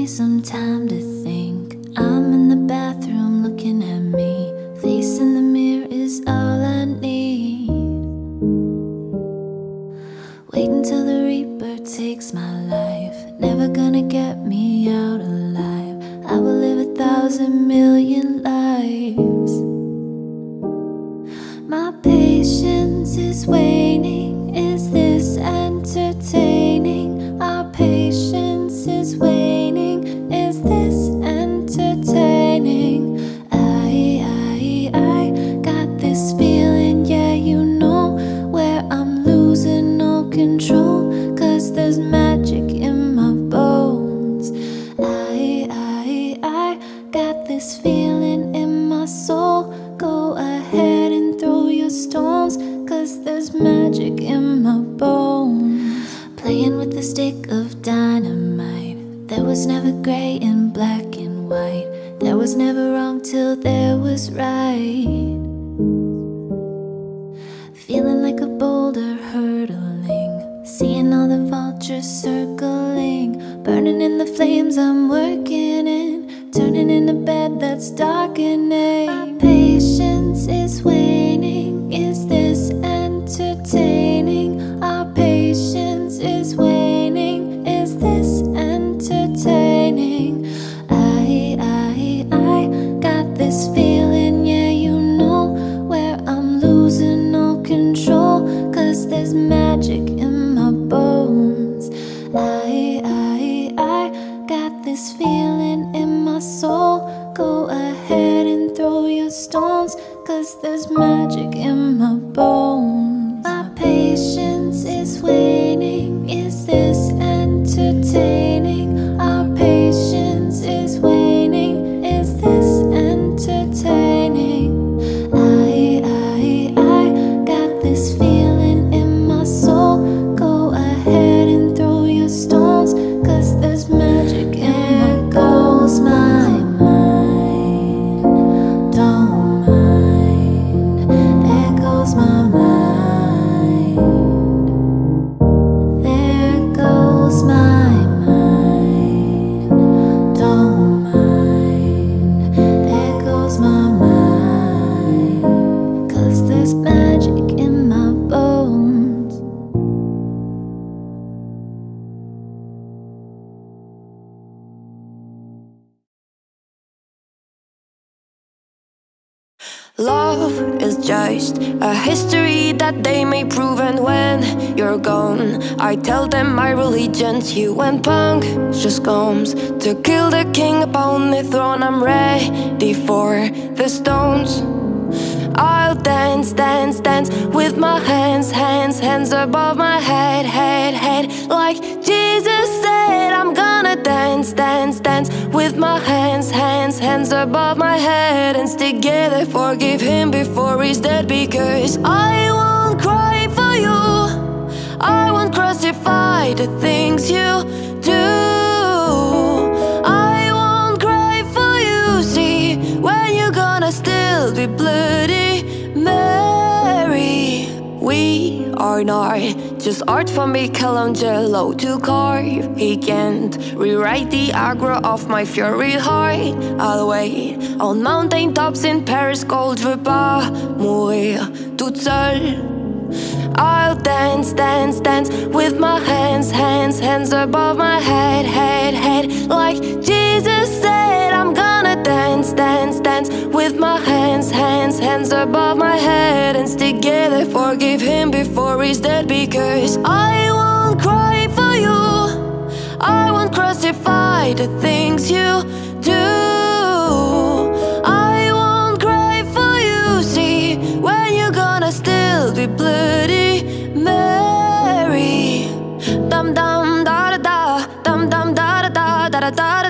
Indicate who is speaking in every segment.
Speaker 1: me some time to Cause there's magic in my bones. my
Speaker 2: fury high. I'll wait on mountain tops in Paris cold Je veux pas mourir toute seule. I'll dance, dance, dance with my hands, hands, hands above my head, head, head. Like Jesus said I'm gonna dance, dance, dance with my hands, hands, hands above my head. And stick together forgive him before he's dead because I won't cry for you. I won't crucify the things you do. I won't cry for you, see When you're gonna still be bloody Mary. Da da da. Da da da da da da da.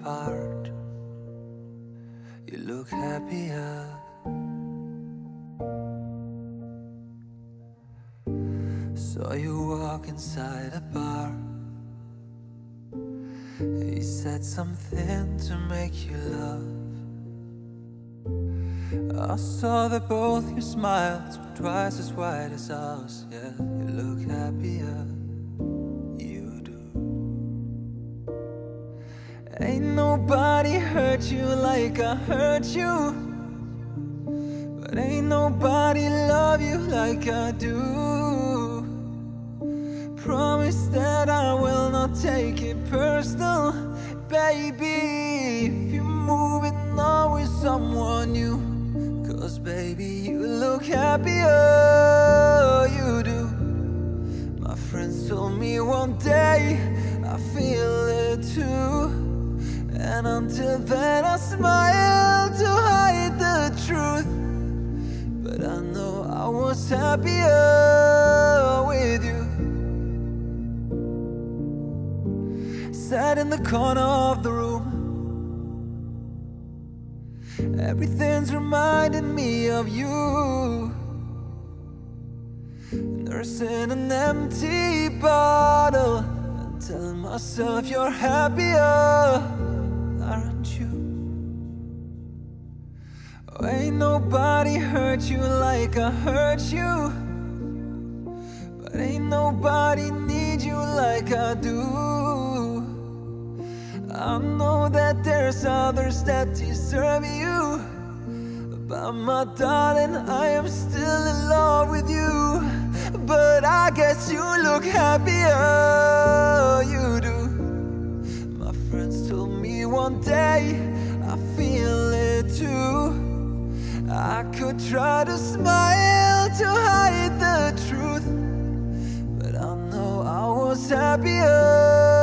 Speaker 3: Apart. You look happier. Saw you walk inside a bar. He said something to make you laugh. I saw that both your smiles were twice as wide as ours. Yeah, you look happier. Ain't nobody hurt you like I hurt you. But ain't nobody love you like I do. Promise that I will not take it personal, baby. If you're moving on with someone new, cause baby, you look happier, you do. My friends told me one day, I feel it too. And until then, I smile to hide the truth. But I know I was happier with you. Sat in the corner of the room. Everything's reminding me of you. Nursing an empty bottle and telling myself you're happier, nobody hurt you like I hurt you. But ain't nobody need you like I do. I know that there's others that deserve you. But my darling, I am still in love with you. But I guess you look happier, you do. My friends told me one day, I feel it too. I could try to smile to hide the truth. But I know I was happier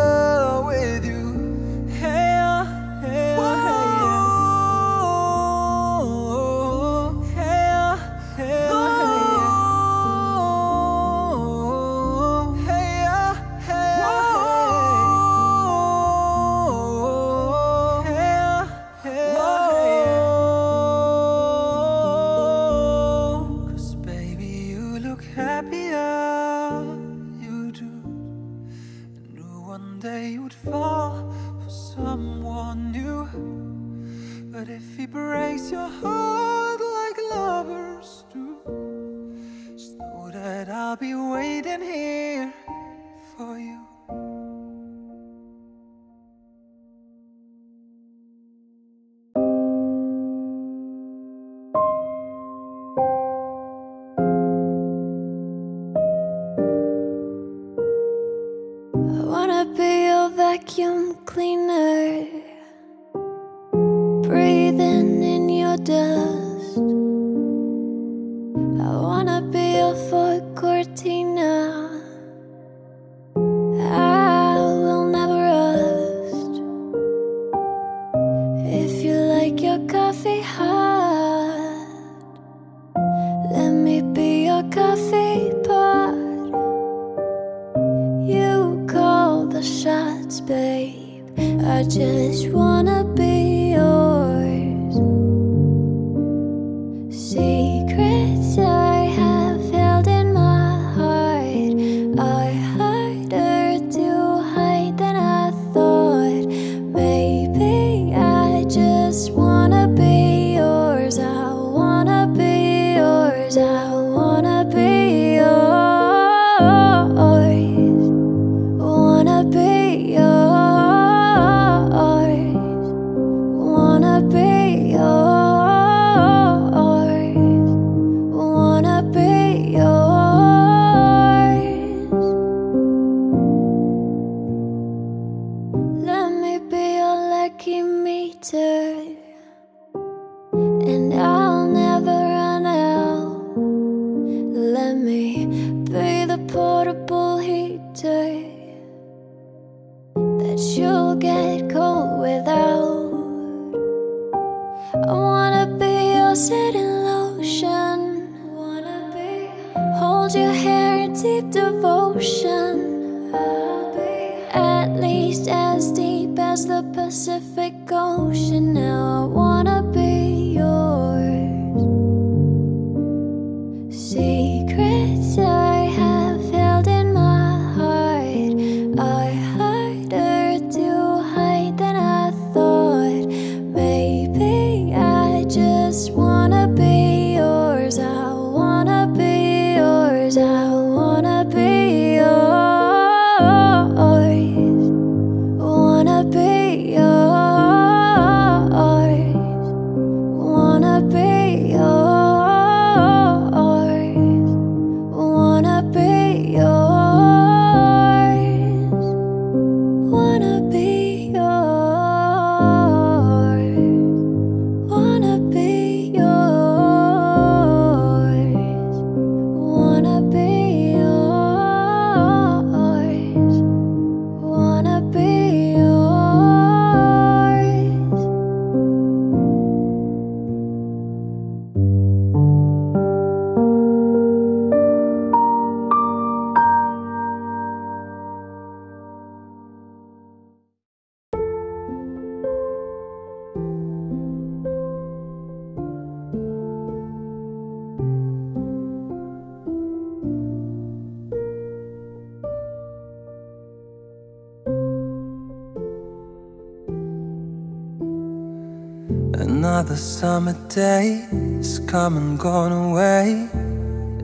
Speaker 3: and gone away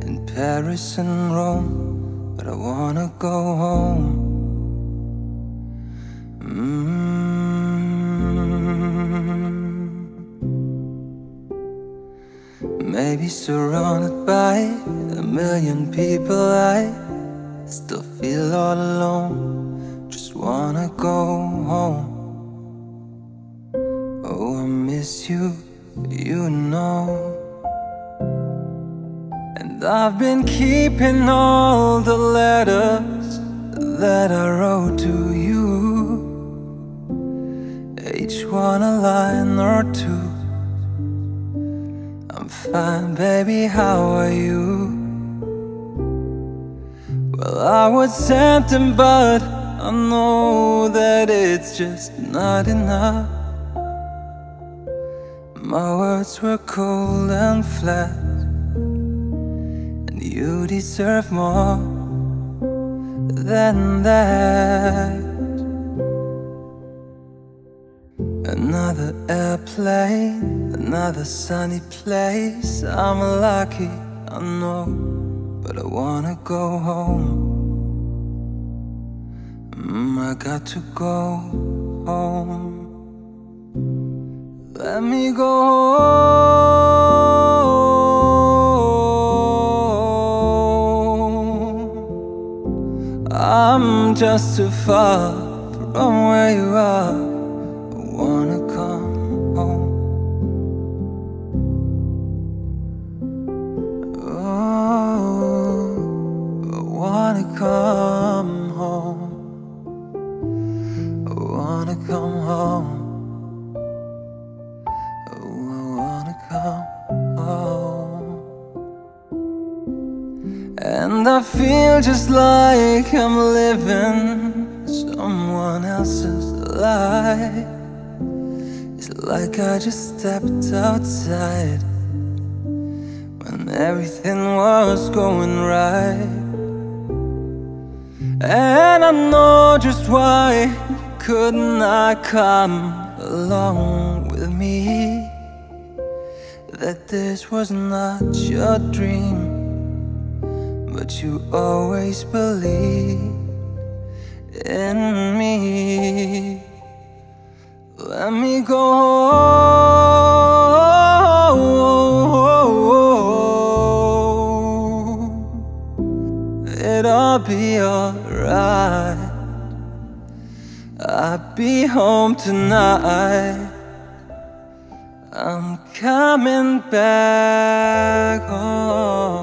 Speaker 3: in Paris and Rome, but I wanna go home. Mm. Maybe surrounded by a million people, I still feel all alone. Keeping all the letters that I wrote to you. Each one a line or two. I'm fine, baby, how are you? Well, I send them, but I know that it's just not enough. My words were cold and flat, you deserve more than that. Another airplane, another sunny place. I'm lucky, I know, but I wanna go home. Mm, I got to go home. Let me go home. Just too far from where you are. Feel just like I'm living someone else's life. It's like I just stepped outside when everything was going right. And I know just why couldn't I come along with me? That this was not your dream, but you always believe in me. Let me go home. It'll be alright. I'll be home tonight. I'm coming back home.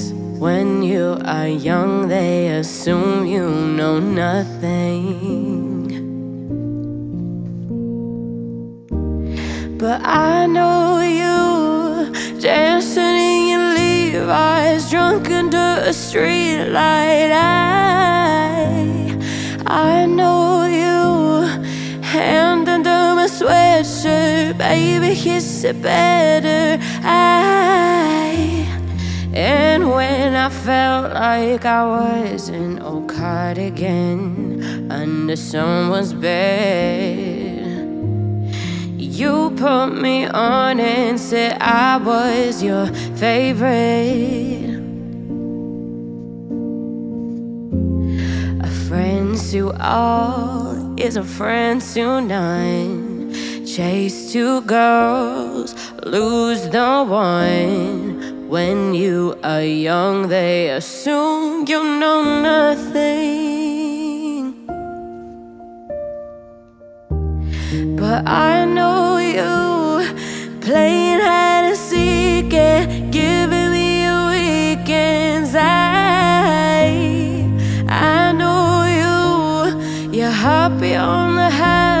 Speaker 4: When you are young, they assume you know nothing. But I know you dancing in your Levi's, drunk under a street light. I, I know you hand under my sweatshirt, baby, kiss it better. I, and when I felt like I was in old cardigan under someone's bed. You put me on and said I was your favorite. A friend to all is a friend to none. Chase two girls, lose the one. When you are young, they assume you know nothing. But I know you playing hide and seek and giving me your weekends. I, I know you, you're happy on the highline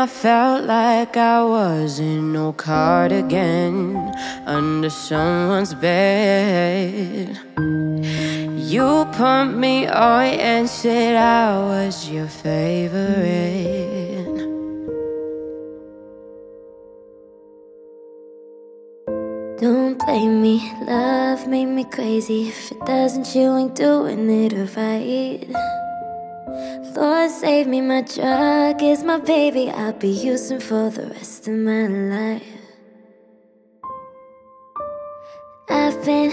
Speaker 4: I felt like I was in no cardigan under someone's bed, you pumped me on and said I was your favorite.
Speaker 1: Don't blame me, love made me crazy. If it doesn't, you ain't doing it right. Lord, save me, my drug is my baby. I'll be using for the rest of my life. I've been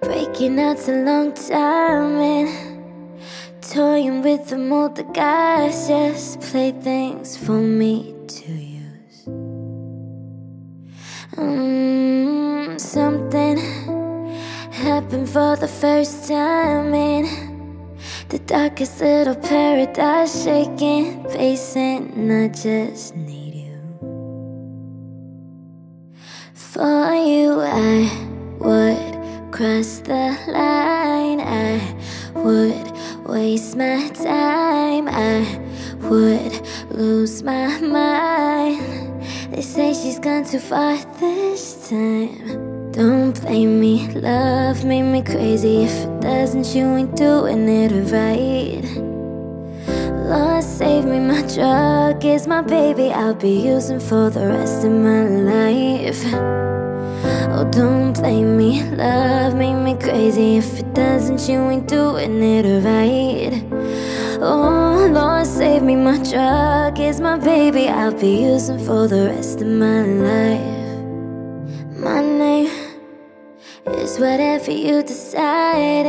Speaker 1: breaking out a long time and toying with the mold. The guys just play things for me to use. Mm, something happened for the first time in the darkest little paradise, shaking, facing. I just need you. For you, I would cross the line. I would waste my time. I would lose my mind. They say she's gone too far this time. Don't blame me, love made me crazy. If it doesn't, you ain't doing it right. Lord, save me, my drug is my baby. I'll be using for the rest of my life. Oh, don't blame me, love made me crazy. If it doesn't, you ain't doing it right. Oh, Lord, save me, my drug is my baby. I'll be using for the rest of my life. My whatever you decide.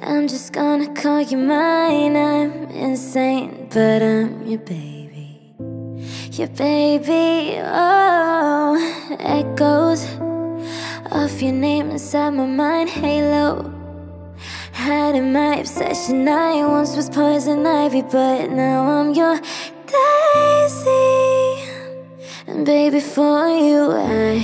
Speaker 1: I'm just gonna call you mine. I'm insane, but I'm your baby. Your baby, oh, echoes of your name inside my mind, halo. Hiding my obsession. I once was poison ivy, but now I'm your daisy. And baby, for you, I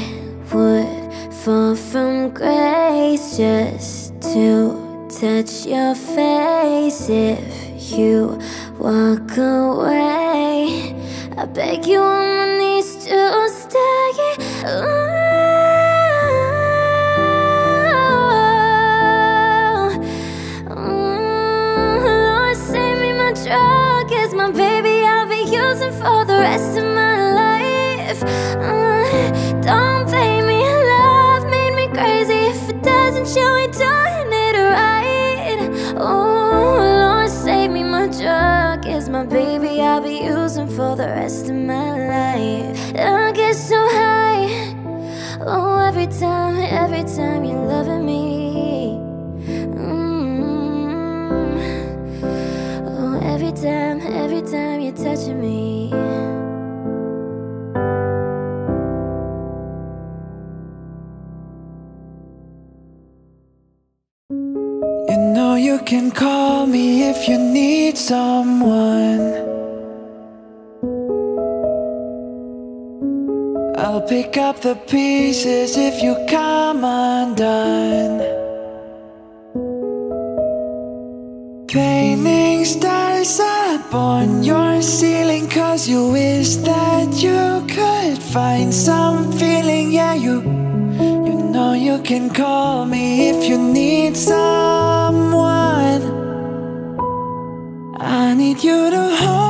Speaker 1: would fall from grace just to touch your face. If you walk away, I beg you on my knees to stay. Rest of my life. I get so high. Oh, every time, every time you're
Speaker 5: the pieces if you come undone. Painting stars up on your ceiling, cause you wish that you could find some feeling. Yeah, you you know you can call me if you need someone. I need you to hold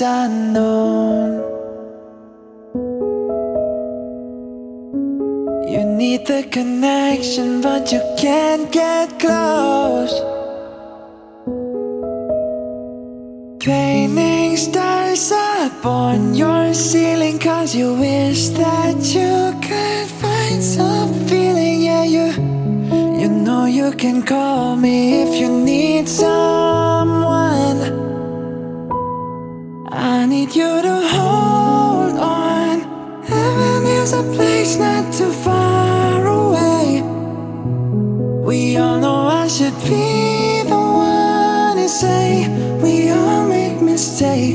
Speaker 5: unknown. You need the connection, but you can't get close. Painting stars up on your ceiling, cause you wish that you could find some feeling. Yeah, you, you know you can call me if you need someone. I need you to hold on. Heaven is a place not too far away. We all know I should be the one to say we all make mistakes.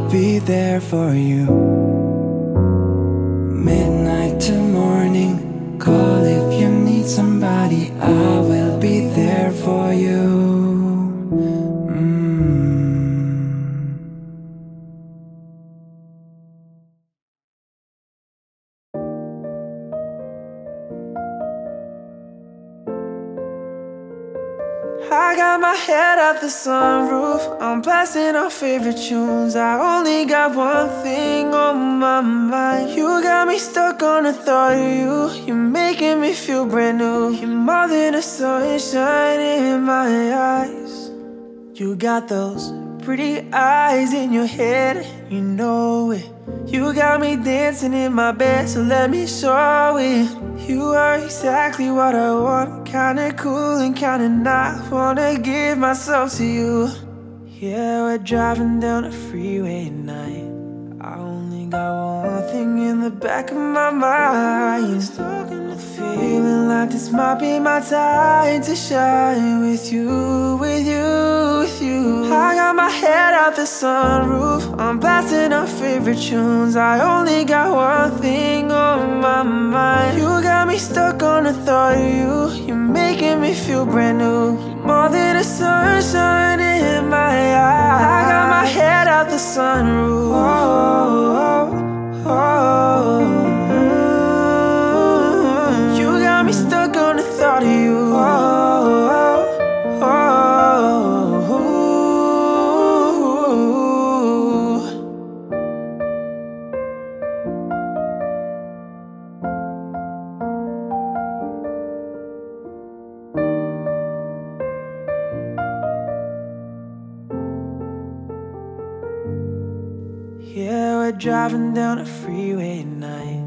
Speaker 5: I will be there for you. Midnight to morning, call if you need somebody, I will be there for you. My head out the sunroof. I'm blasting our favorite tunes. I only got one thing on my mind. You got me stuck on the thought of you. You're making me feel brand new. You're more than a sunshine in my eyes. You got those
Speaker 3: pretty eyes in your head, you know it. You got me dancing in my bed, so let me show it. You are exactly what I want, kinda cool and kinda not. Wanna give myself to you. Yeah, we're driving down a freeway at night. Got one thing in the back of my mind. Feeling like this might be my time to shine with you, with you, with you. I got my head out the sunroof, I'm blasting our favorite tunes. I only got one thing on my mind. You got me stuck on the thought of you. You're making me feel brand new. More than a sunshine in my eyes. I got my head out the sunroof. Oh, oh, oh, Driving down a freeway at night.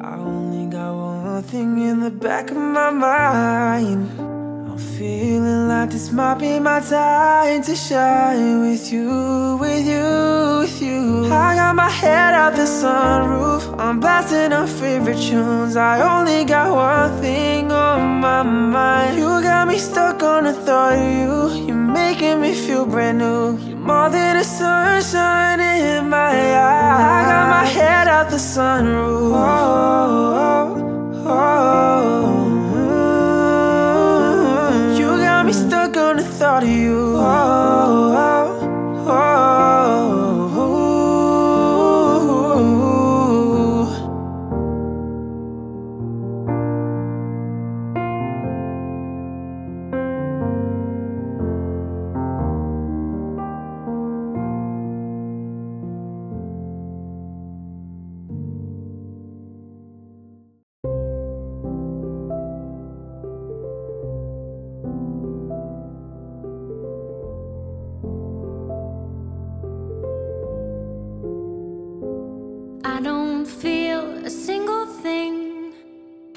Speaker 3: I only got one thing in the back of my mind. I'm feeling like this might be my time to shine with you, with you, with you. I got my head out the sunroof, I'm blasting our favorite tunes. I only got one thing on my mind. You got me stuck on the thought of you. You're making me feel brand new. More than a sunshine in my eyes. I got my head out the sunroof. Oh, oh, oh. You got me stuck on the thought of you.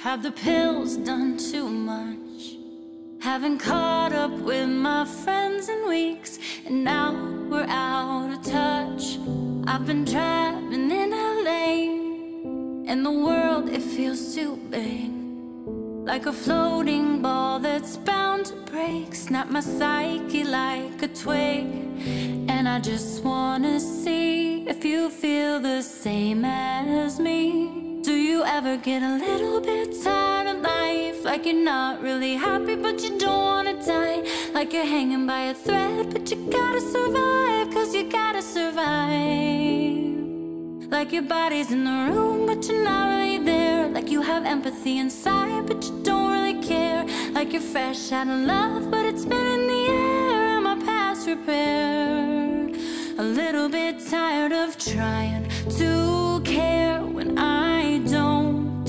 Speaker 6: Have the pills done too much? Haven't caught up with my friends in weeks, and now we're out of touch. I've been driving in LA, and the world it feels too big. Like a floating ball that's bound to break. Snap my psyche like a twig. And I just wanna see if you feel the same as me. Do you ever get a little bit tired of life? Like you're not really happy, but you don't wanna die. Like you're hanging by a thread, but you gotta survive, cause you gotta survive. Like your body's in the room, but you're not really there. Like you have empathy inside, but you don't really care. Like you're fresh out of love, but it's been in the air. Am I past repair? A little bit tired of trying to care when I don't.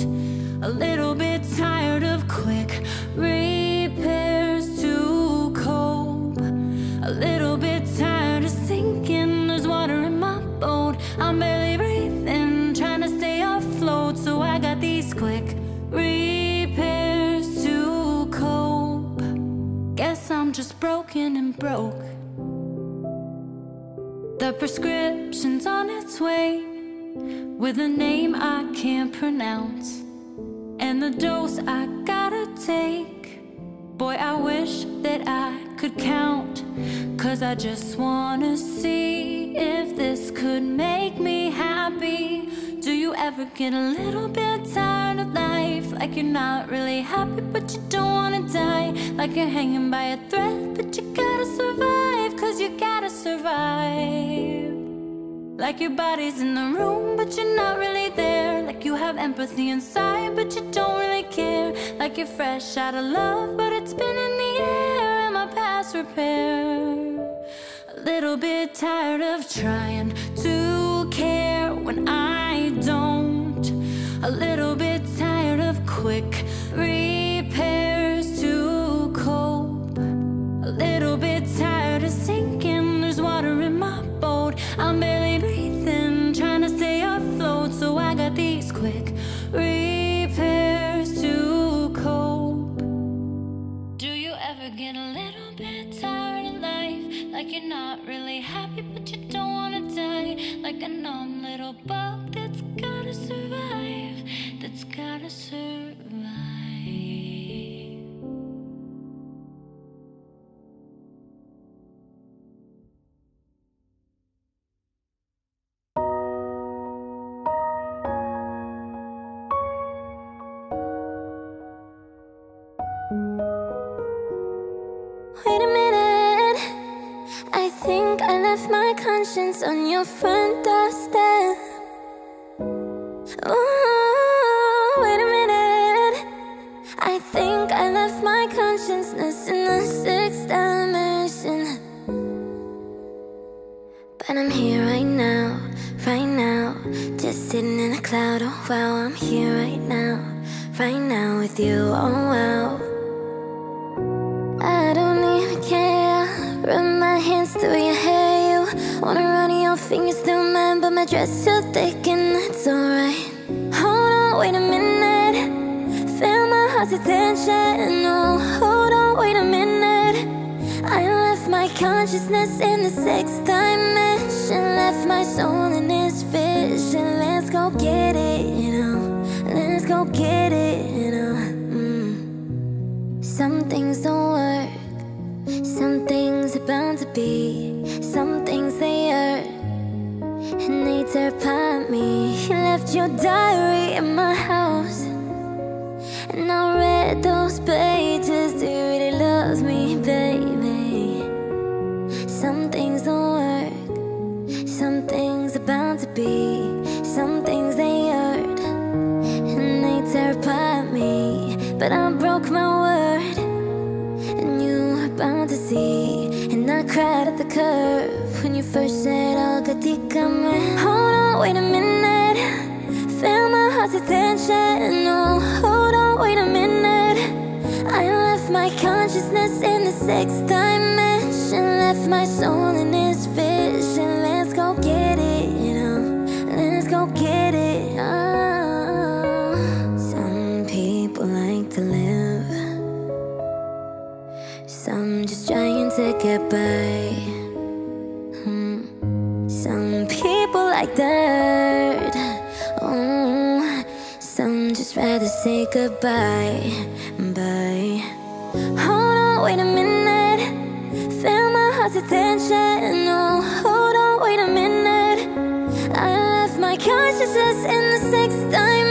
Speaker 6: A little bit tired of quick repairs to cope. A little bit tired of sinking. There's water in my boat. I'm barely breathing, trying to stay afloat. So I got these quick repairs to cope. Guess I'm just broken and broke. The prescription's on its way with a name I can't pronounce and the dose I gotta take. Boy, I wish that I could count. Cause I just wanna see if this could make me happy. Do you ever get a little bit tired of life? Like you're not really happy, but you don't wanna die. Like you're hanging by a thread, but you gotta survive. Cause you gotta survive. Like your body's in the room, but you're not really there. Like you have empathy inside, but you don't really care. Like you're fresh out of love, but it's been in the air. Am I past repair? A little bit tired of trying to care when I. A little bit tired of quick repairs to cope. A little bit tired of sinking. There's
Speaker 1: water in my boat. I'm barely breathing, trying to stay afloat. So I got these quick repairs to cope. Do you ever get a little bit tired of life? Like you're not really happy, but you don't wanna die. Like a numb little bug that's that's gotta survive. Wait a minute. I think I left my conscience on your front doorstep. My soul in this vision. Let's go get it, you know. Let's go get it. Oh. Some people like to live. Some just trying to get by. Hmm. Some people like dirt. Oh, some just rather say goodbye. Bye. Hold on, wait a minute. Feel attention. No, hold on, wait a minute. I left my consciousness in the sixth dimension.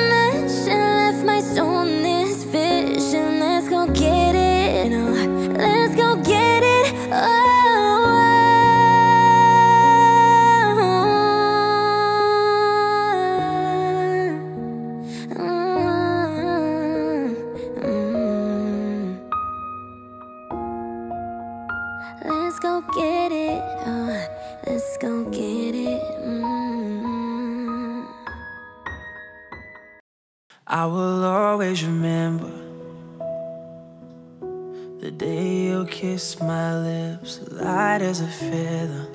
Speaker 3: Always remember the day you kissed my lips, light as a feather.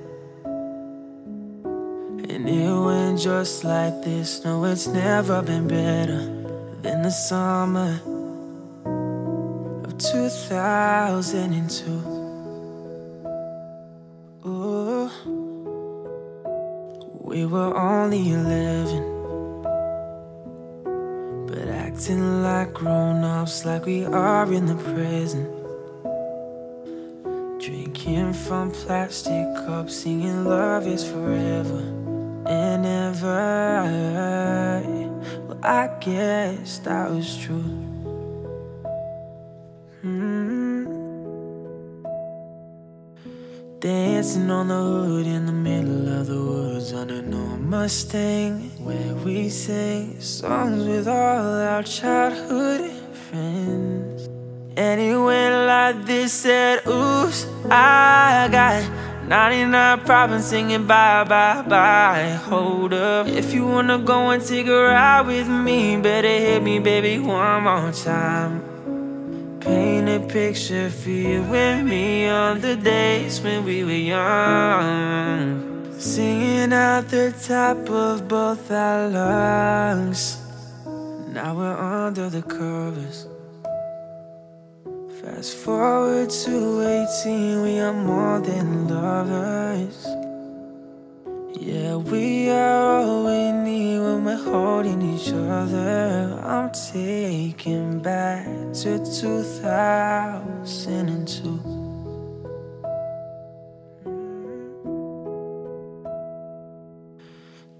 Speaker 3: And it went just like this. No, it's never been better than the summer of 2002. Ooh, we were only 11. But acting like grown ups, like we are in the present. Drinking from plastic cups, singing love is forever and ever. Well, I guess that was true. Mm. Dancing on the hood in the middle of the woods old Mustang, where we sing songs with all our childhood friends. And it went like this said, Oops, I got 99 problems singing bye, bye, bye. Hold up. If you wanna go and take a ride with me, better hit me, baby, one more time. Paint a picture for you and me on the days when we were young. Singing out the top of both our lungs. Now we're under the covers. Fast forward to 18, we are more than lovers. Yeah, we are all we need when we're holding each other. I'm taken back to 2002.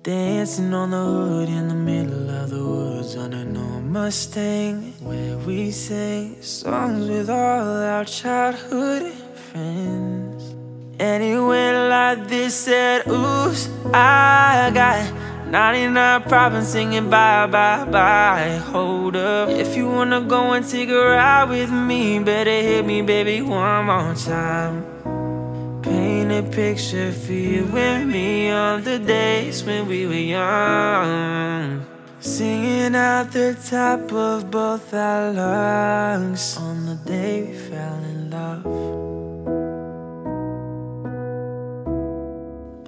Speaker 3: Dancing on the hood in the middle of the woods on an old Mustang, where we sing songs with all our childhood friends. And it went like this, said, Oops, I got 99 problems singing bye, bye, bye. Hold up, if you wanna go and take a ride with me, better hit me, baby, one more time. Paint a picture for you and me on the days when we were young. Singing out the top of both our lungs on the day we fell in love.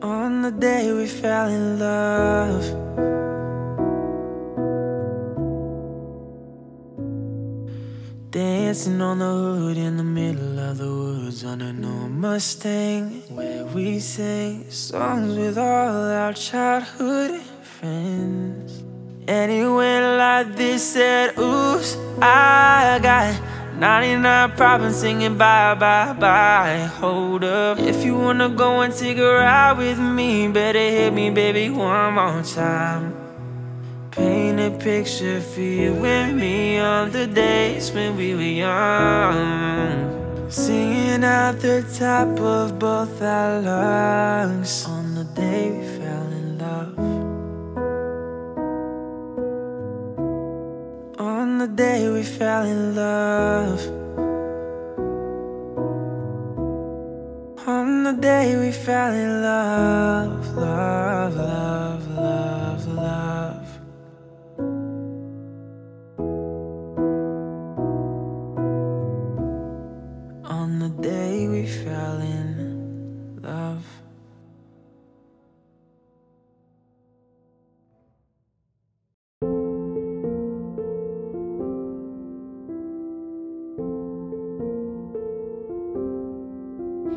Speaker 3: On the day we fell in love. Dancing on the hood in the middle of the woods on an old Mustang, where we sing songs with all our childhood friends. And it went like this, said, Oops, I got 99 problems singing bye, bye, bye. Hold up, if you wanna go and take a ride with me, better hit me, baby, one more time. Paint a picture for you and me on the days when we were young. Singing out the top of both our lungs on the day we fell in love. On the day we fell in love. On the day we fell in love, love, love, love,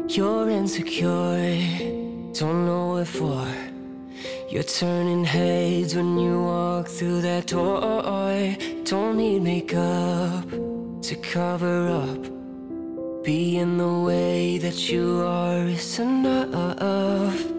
Speaker 4: You're insecure, don't know what for. You're turning heads when you walk through that door. Don't need makeup to cover up. Being the way that you are is enough.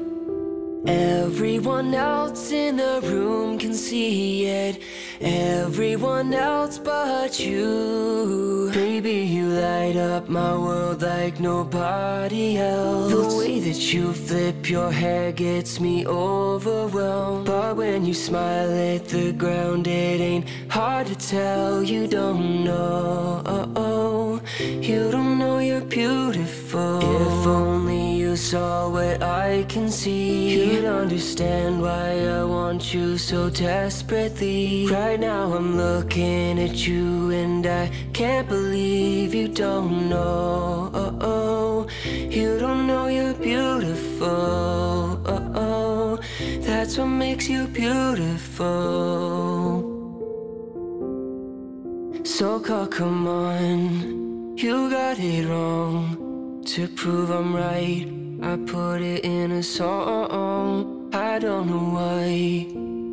Speaker 4: Everyone else in the room can see it. Everyone else but you. Baby, you light up my world like nobody else. The way that you flip your hair gets me overwhelmed. But when you smile at the ground, it ain't hard to tell. You don't know. You don't know you're beautiful. If only you saw what I can see, you'd understand why I want you so desperately. Right now, I'm looking at you, and I can't believe you don't know. You don't know you're beautiful. That's what makes you beautiful. So come on, you got it wrong. To prove I'm right, I put it in a song. I don't know why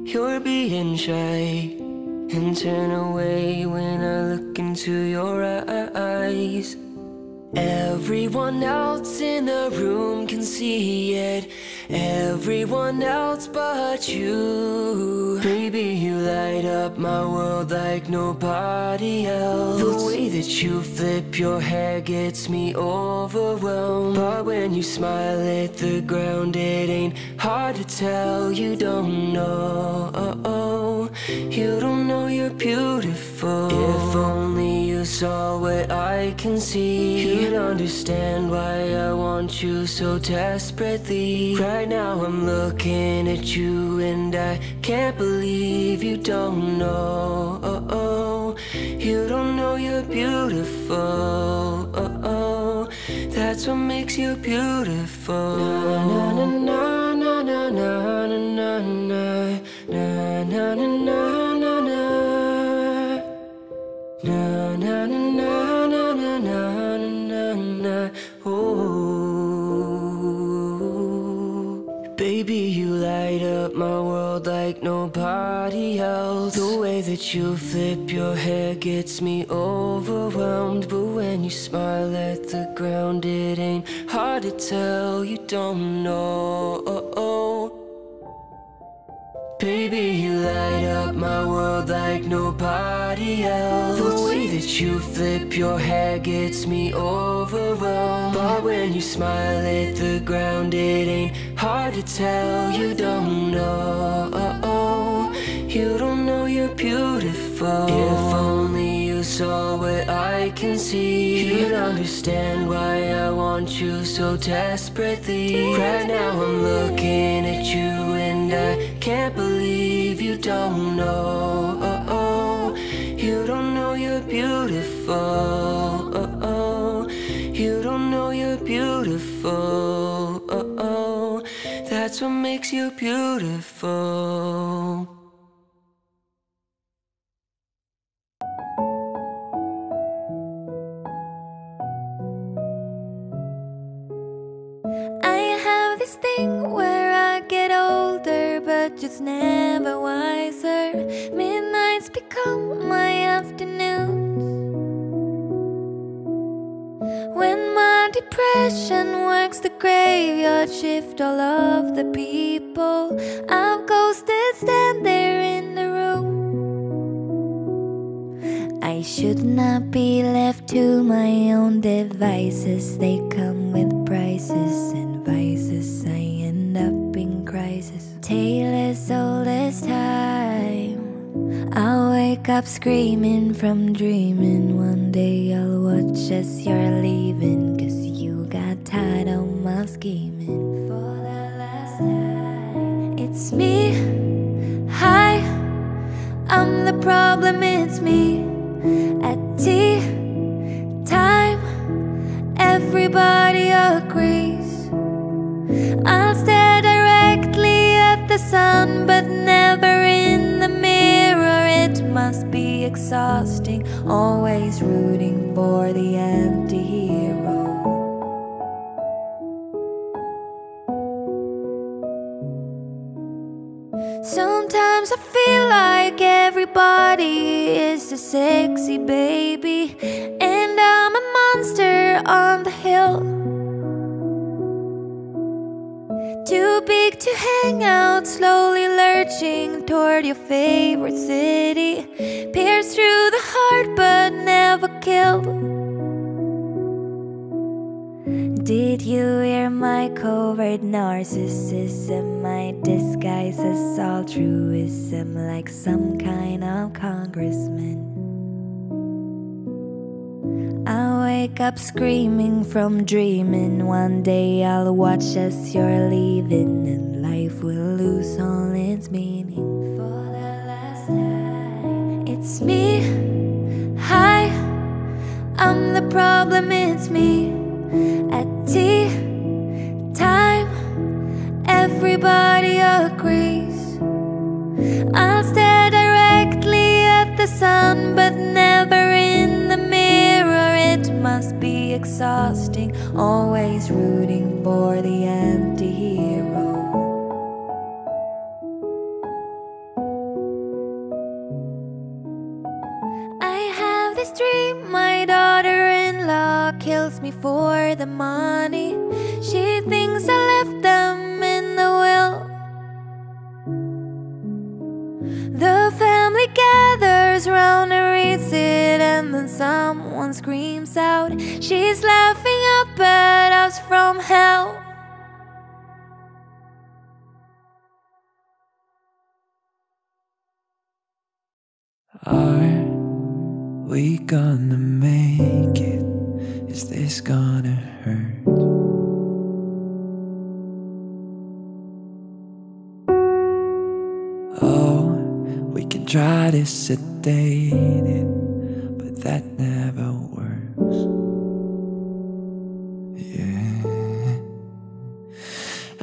Speaker 4: you're being shy and turn away when I look into your eyes. Everyone else in the room can see it. Everyone else but you. Baby, you light up my world like nobody else. The way that you flip your hair gets me overwhelmed. But when you smile at the ground, it ain't hard to tell. You don't know. You don't know you're beautiful. If only you saw what I can see, you'd understand why I want you so desperately. Right now, I'm looking at you, and I can't believe you don't know. You don't know you're beautiful. Oh, oh. That's what makes you beautiful. Na na na na na na na na na na na na Baby, you light up my world like nobody else. The way that you flip your hair gets me overwhelmed. But when you smile at the ground, it ain't hard to tell you don't know. Baby, you light up my world like nobody else. The way that you flip your hair gets me overwhelmed. But when you smile at the ground, it ain't hard to tell you don't know. You don't know you're beautiful. If only you saw what I can see, you'd understand why I want you so desperately. Right now, I'm looking at you and I can't believe you don't know. You don't know you're beautiful. You don't know you're beautiful. That's what makes you beautiful.
Speaker 1: I have this thing where I get older, but just never wiser. Midnights become my afternoons. When my depression works the graveyard shift, all of the people I've ghosted stand there in the room. I should not be left to my own devices. They come with prices and vices. I end up. Tale as old as time. I'll wake up screaming from dreaming. One day I'll watch as you're leaving. Cause you got tired of my scheming. For the last time, it's me. Hi, I'm the problem, it's me. At tea time, everybody agrees. I'll stare directly the sun, but never in the mirror. It must be exhausting, always rooting for the anti hero. Sometimes I feel like everybody is a sexy baby, and I'm a monster on the hill. Too big to hang out, slowly lurching toward your favorite city. Pierced through the heart, but never killed. Did you hear my covert narcissism? My disguise as altruism, like some kind of congressman. Wake up screaming from dreaming. One day I'll watch as you're leaving, and life will lose all its meaning. For the last time, it's me. Hi, I'm the problem, it's me. At tea time, everybody agrees. I'll stare directly at the sun, but never in must be exhausting, always rooting for the anti hero. I have this dream my daughter in law kills me for the money. She thinks I left them in the will. The family gathers round and then someone screams out, She's laughing up at us from hell.
Speaker 3: Are we gonna make it? Is this gonna can try to sedate it.
Speaker 5: But that never works. Yeah.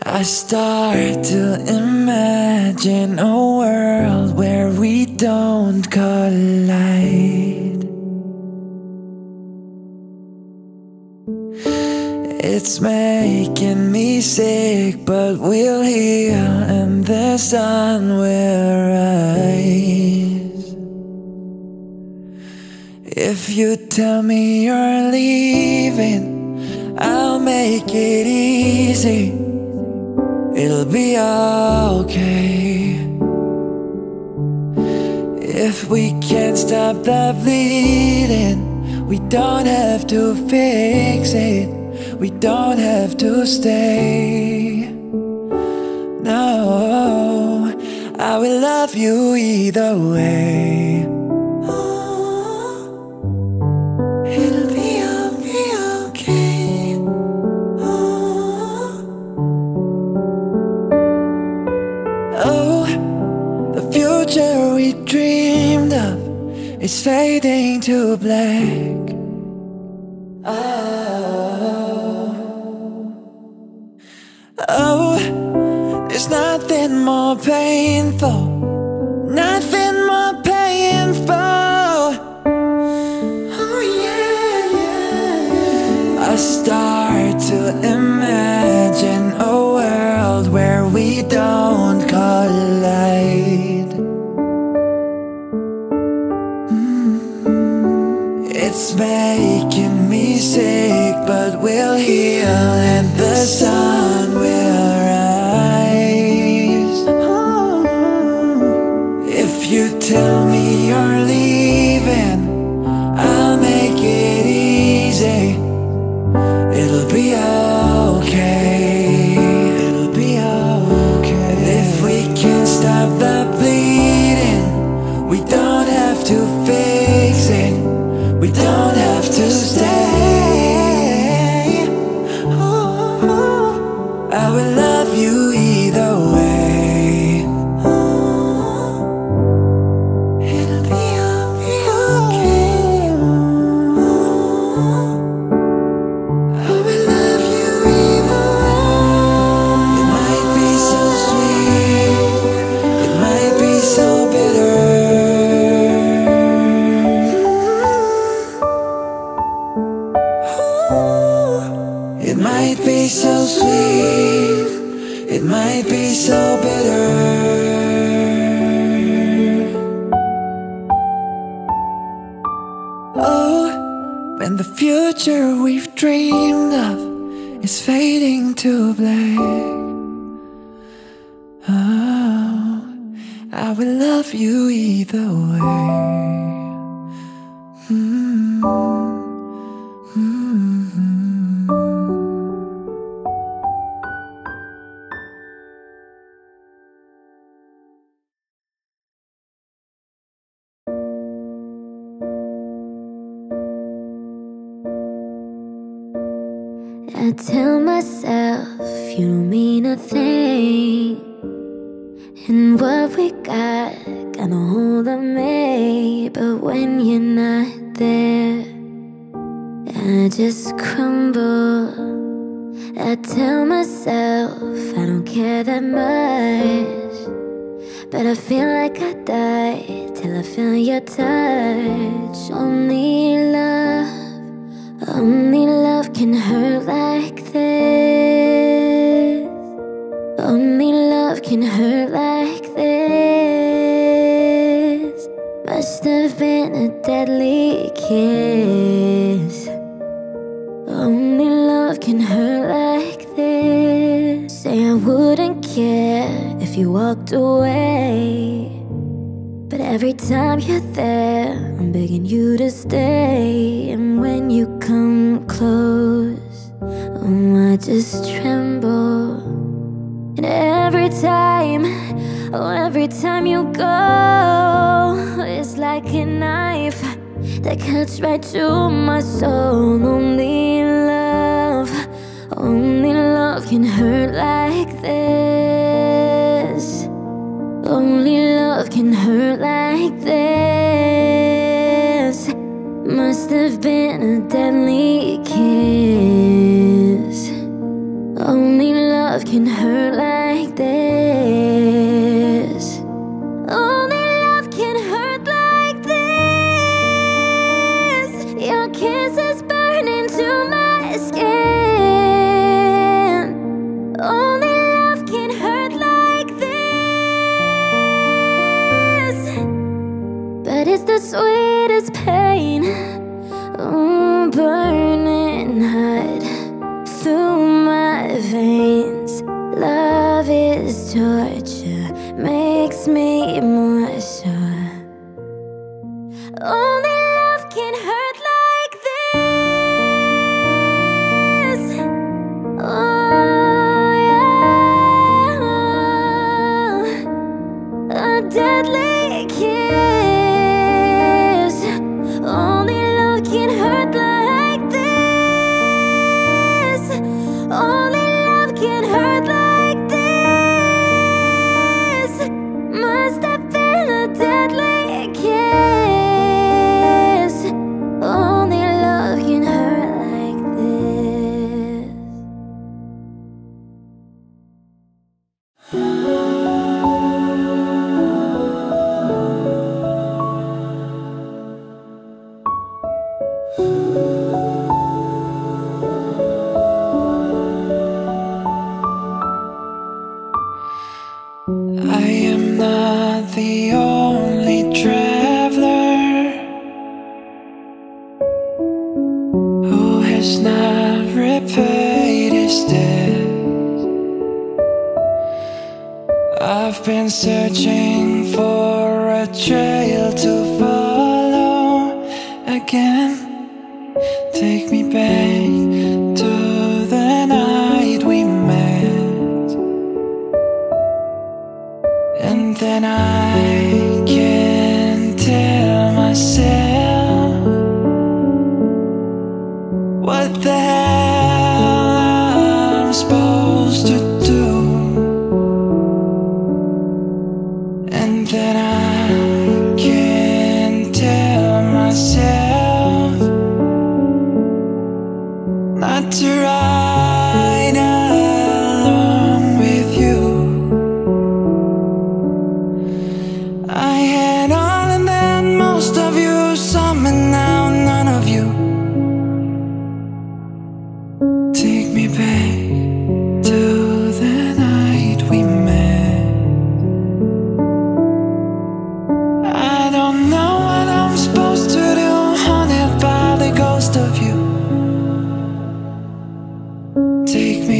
Speaker 5: I start to imagine a world where we don't collide. It's making me sick, but we'll heal and the sun will rise. If you tell me you're leaving, I'll make it easy. It'll be okay. If we can't stop the bleeding, we don't have to fix it. We don't have to stay. No, I will love you either way. Oh, it'll be, all be okay. Oh, the future we dreamed of is fading to black. Oh, Oh, there's nothing more painful, nothing more painful. Oh, yeah, yeah. I start to imagine a world where we don't collide. Mm-hmm. It's making me sick, but we'll heal and the sun you tell me you're leaving,
Speaker 1: Only love, only love can hurt like this. Only love can hurt like this. Must have been a deadly kiss. Only love can hurt like this. Say I wouldn't care if you walked away. Every time you're there, I'm begging you to stay. And when you come close, oh, I just tremble. And every time, oh, every time you go, it's like a knife that cuts right to my soul. Only love, only love can hurt like this. can hurt like this. Must have been a deadly kiss. Only love can hurt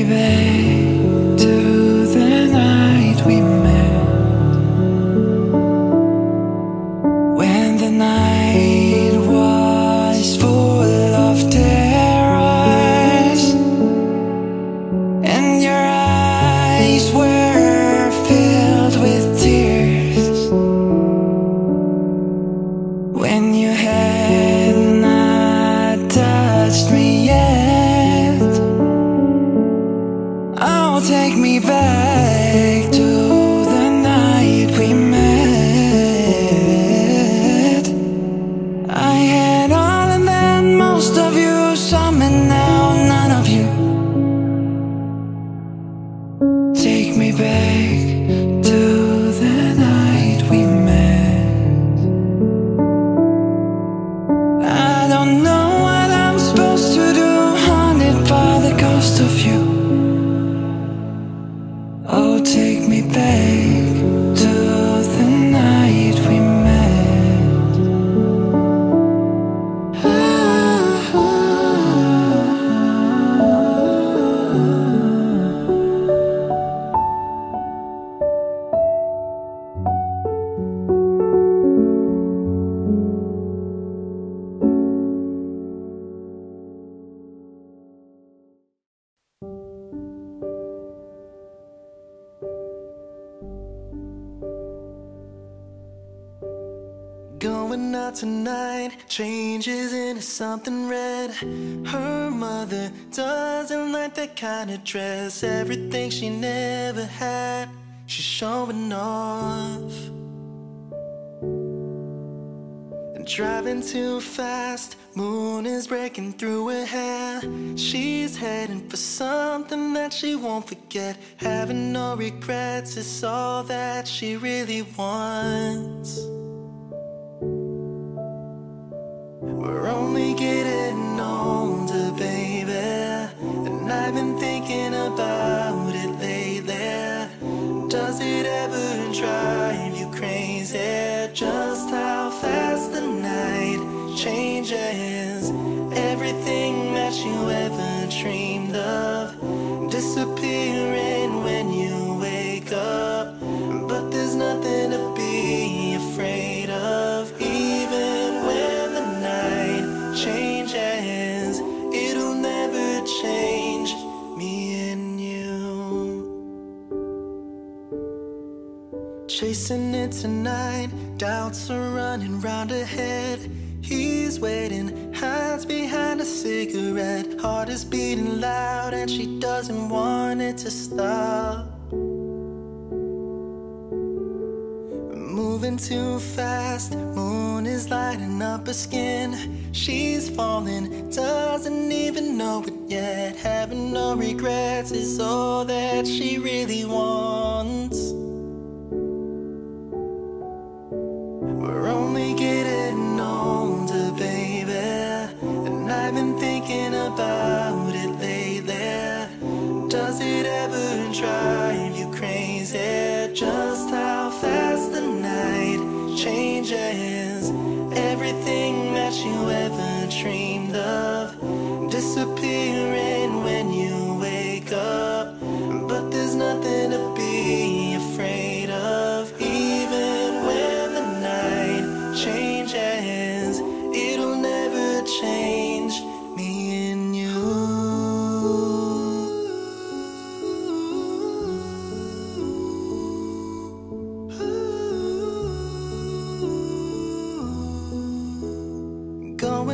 Speaker 5: baby. She
Speaker 7: won't forget. Having no regrets is all that she really wants. We're only getting older, baby. And I've been thinking about it lately. Does it ever drive you crazy? Just how fast the night changes. Disappearing when you wake up. But there's nothing to be afraid of, even when the night changes. It'll never change me and you. Chasing it tonight, doubts are running round ahead. head. He's waiting, hides behind a cigarette. Heart is beating loud, and she doesn't want it to stop. Moving too fast, moon is lighting up her skin. She's falling, doesn't even know it yet. Having no regrets is all that she really wants. We're only about it lately. Does it ever drive you crazy? Just how fast the night changes. Everything that you ever dreamed of disappearing when you wake up. But there's nothing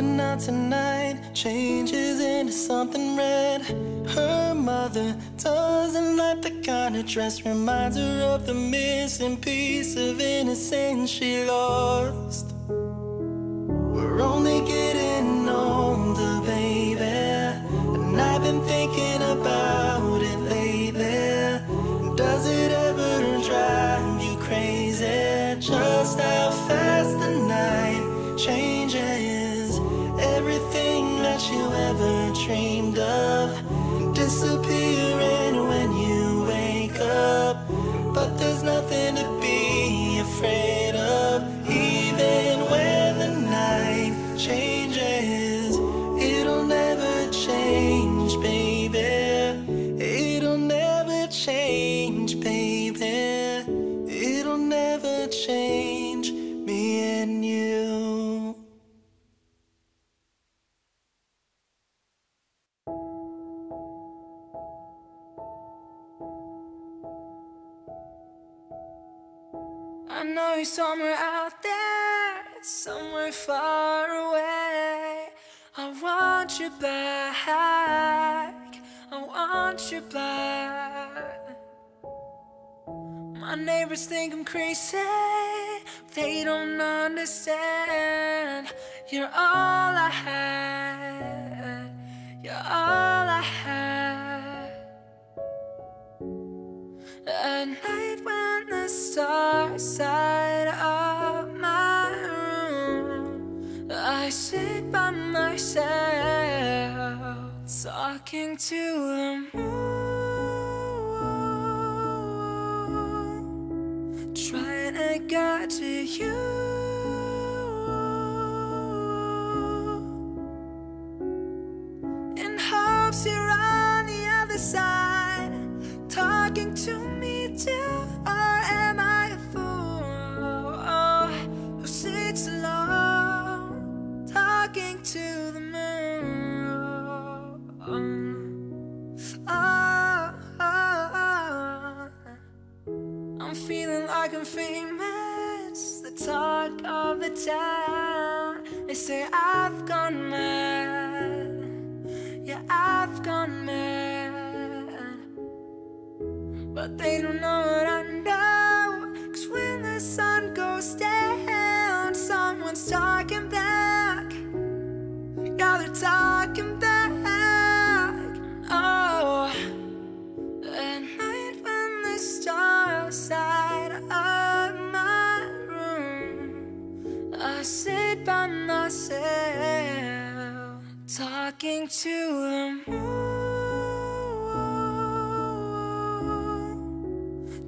Speaker 7: Going out tonight changes into something red. Her mother doesn't like the kind of dress, reminds her of the missing piece of innocence she lost.
Speaker 6: Neighbors think I'm crazy. They don't understand. You're all I had. You're all I had. At night when the stars light up my room, I sit by myself, talking to the moon, trying to get to you. In hopes you're on the other side, talking to me too. Town. They say I've gone mad. Yeah, I've gone mad. But they don't know what I know. Cause when the sun goes down, someone's talking back.
Speaker 8: Yeah, they're talking talking to the moon,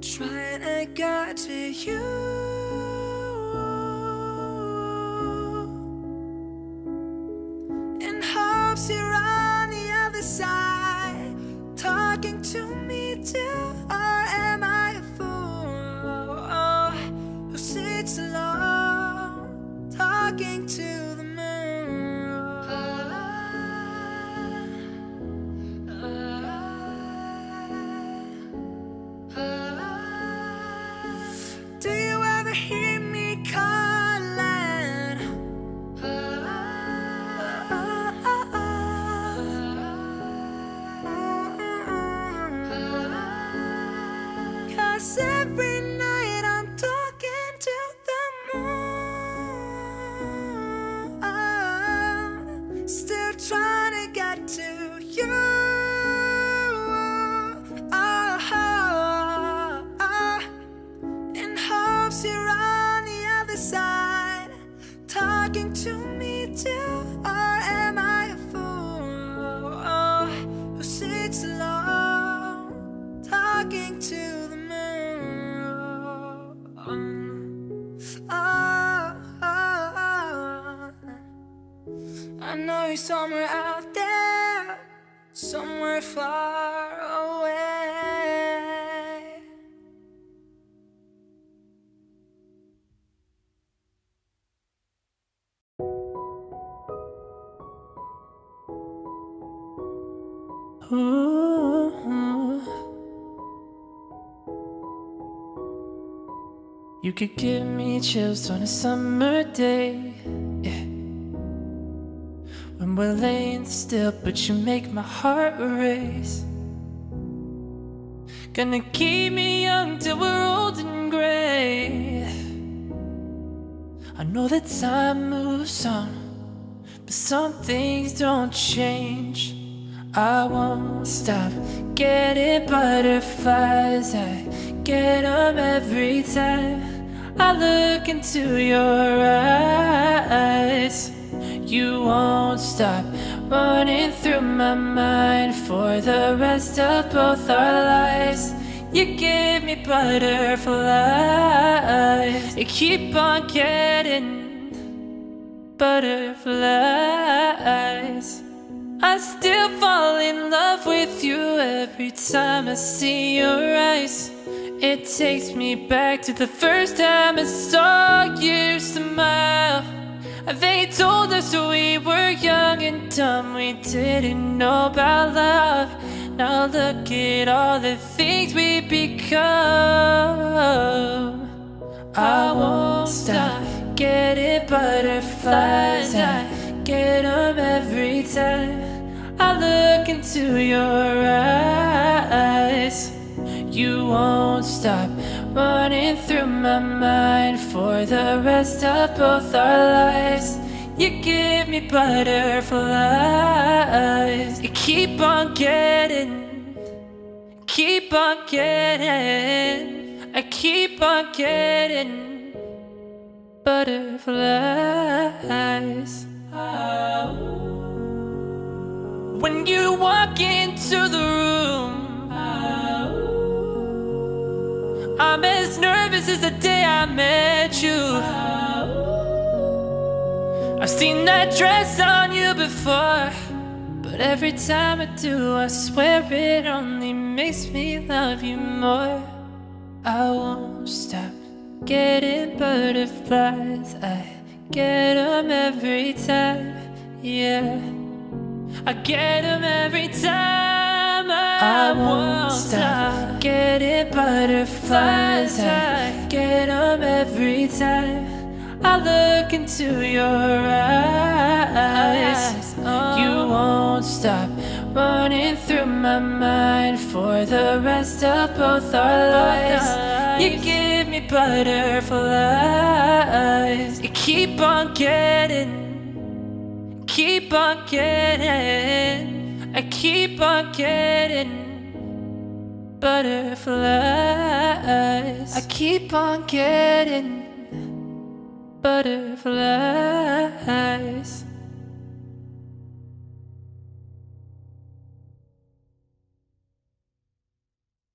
Speaker 8: trying to get to you. in hopes you're on the other side, talking to me too. Trying to get to you. I somewhere out there, somewhere far away. Ooh. You could give me chills on a summer day. We're laying still, but you make my heart race. Gonna keep me young till we're old and gray. I know that time moves on, but some things don't change. I won't stop getting butterflies. I get them every time I look into your eyes. You won't stop running through my mind for the rest of both our lives. You give me butterflies. You keep on getting butterflies. I still fall in love with you every time I see your eyes. It takes me back to the first time I saw you smile. They told us we were young and dumb, we didn't know about love. Now look at all the things we've become. I won't stop getting butterflies. I get them every time I look into your eyes. You won't stop running through my mind for the rest of both our lives. You give me butterflies. You keep on getting, keep on getting. I keep on getting butterflies. When you walk into the room, I'm as nervous as the day I met you. I've seen that dress on you before, but every time I do, I swear it only makes me love you more. I won't stop getting butterflies. I get them every time, yeah. I get them every time. I, won't stop getting butterflies. I get them every time. I look into your eyes. You won't stop running through my mind for the rest of both our lives. You give me butterflies. You keep on getting keep on getting, I keep on getting butterflies. I keep on getting butterflies.